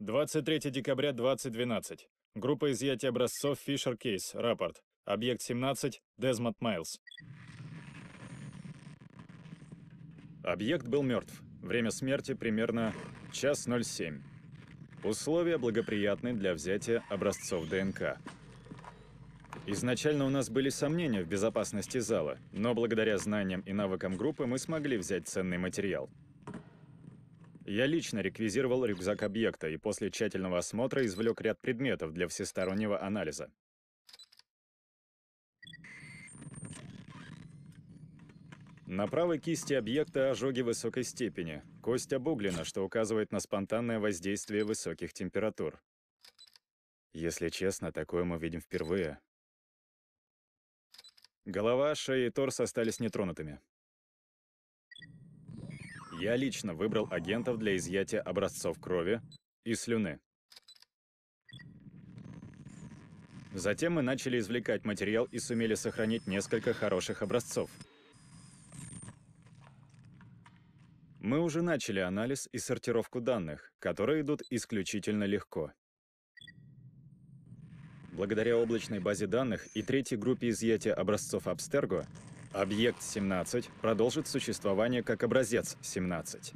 23 декабря 2012. Группа изъятия образцов Fisher Case. Рапорт. Объект 17. Дезмонд Майлз. Объект был мертв. Время смерти примерно час 07. Условия благоприятны для взятия образцов ДНК. Изначально у нас были сомнения в безопасности зала, но благодаря знаниям и навыкам группы мы смогли взять ценный материал. Я лично реквизировал рюкзак объекта и после тщательного осмотра извлек ряд предметов для всестороннего анализа. На правой кисти объекта ожоги высокой степени. Кость обуглена, что указывает на спонтанное воздействие высоких температур. Если честно, такое мы видим впервые. Голова, шея и торс остались нетронутыми. Я лично выбрал агентов для изъятия образцов крови и слюны. Затем мы начали извлекать материал и сумели сохранить несколько хороших образцов. Мы уже начали анализ и сортировку данных, которые идут исключительно легко. Благодаря облачной базе данных и третьей группе изъятия образцов Абстерго, объект 17 продолжит существование как образец 17.